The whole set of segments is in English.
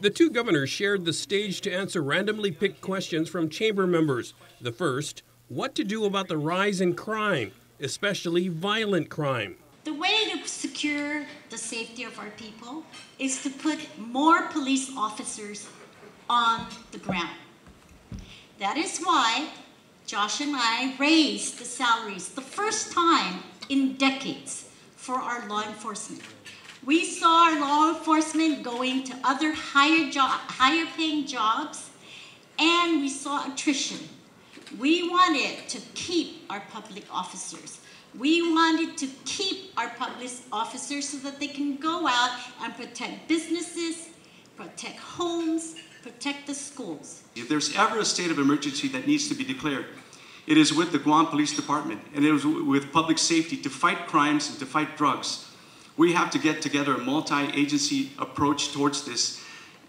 The two governors shared the stage to answer randomly picked questions from chamber members. The first, what to do about the rise in crime, especially violent crime. The way to secure the safety of our people is to put more police officers on the ground. That is why Josh and I raised the salaries the first time in decades for our law enforcement. We saw our law enforcement going to other higher, job, higher paying jobs, and we saw attrition. We wanted to keep our public officers. We wanted to keep our public officers so that they can go out and protect businesses, protect homes, protect the schools. If there's ever a state of emergency that needs to be declared, it is with the Guam Police Department and it is with public safety to fight crimes and to fight drugs. We have to get together a multi-agency approach towards this.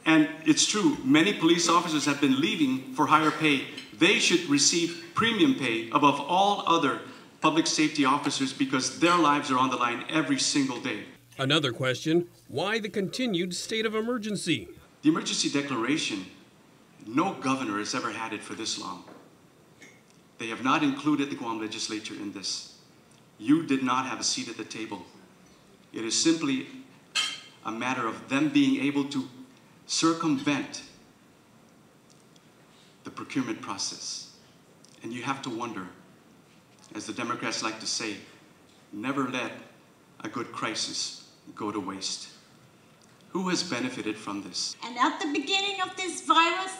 And it's true, many police officers have been leaving for higher pay. They should receive premium pay above all other public safety officers because their lives are on the line every single day. Another question, why the continued state of emergency? The emergency declaration, no governor has ever had it for this long. They have not included the Guam legislature in this. You did not have a seat at the table. It is simply a matter of them being able to circumvent the procurement process. And you have to wonder, as the Democrats like to say, never let a good crisis go to waste. Who has benefited from this? And at the beginning of this virus,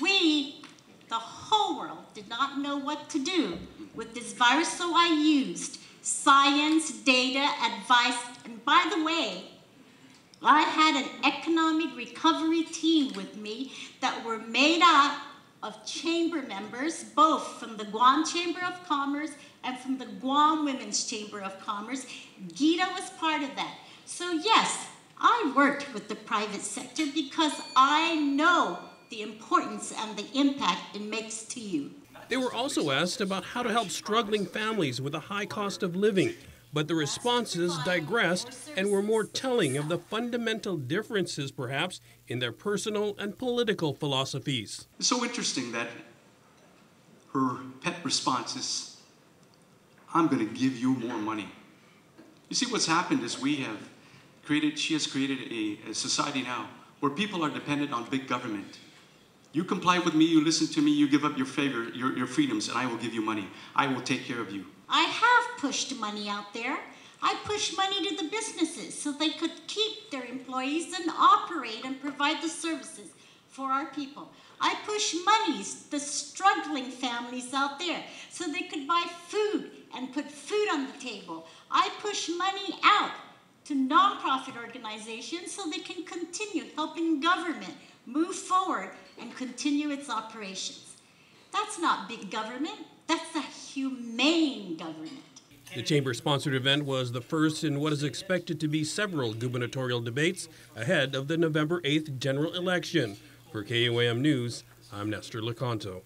we, the whole world, did not know what to do with this virus, so I used science, data, advice, and by the way, I had an economic recovery team with me that were made up of chamber members, both from the Guam Chamber of Commerce and from the Guam Women's Chamber of Commerce. Gita was part of that. So yes, I worked with the private sector because I know the importance and the impact it makes to you. They were also asked about how to help struggling families with a high cost of living, but the responses digressed and were more telling of the fundamental differences, perhaps, in their personal and political philosophies. It's so interesting that her pet response is, I'm going to give you more money. You see, what's happened is we have created, she has created a, a society now where people are dependent on big government. You comply with me, you listen to me, you give up your favor, your, your freedoms, and I will give you money. I will take care of you. I have pushed money out there. I push money to the businesses so they could keep their employees and operate and provide the services for our people. I push monies, the struggling families out there, so they could buy food and put food on the table. I push money out to nonprofit organizations so they can continue helping government move forward and continue its operations. That's not big government, that's a humane government. The chamber sponsored event was the first in what is expected to be several gubernatorial debates ahead of the November 8th general election. For KUAM News, I'm Nestor Licanto.